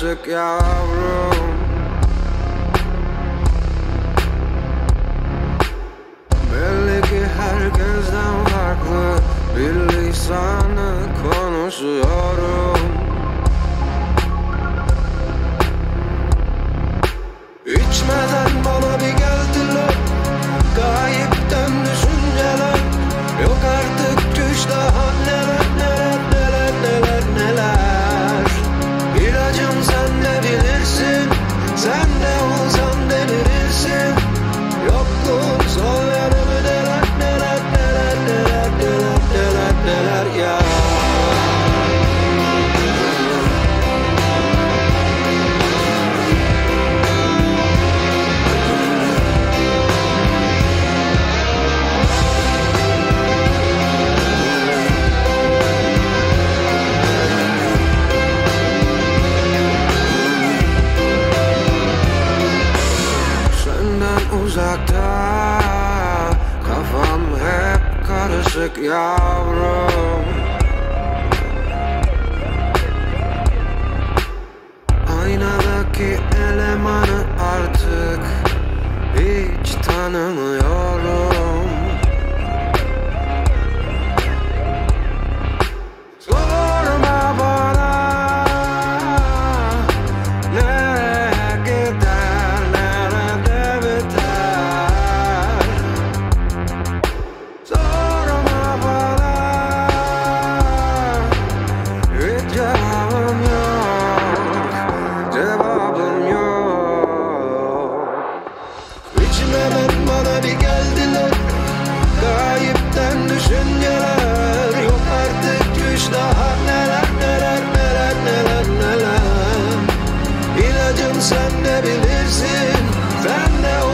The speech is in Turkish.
took your Belli ki herkesten farklı Bilirsen konuşuyorum. aşık yavrum. Aynadaki elemanı artık hiç tanımıyorum sen ne in,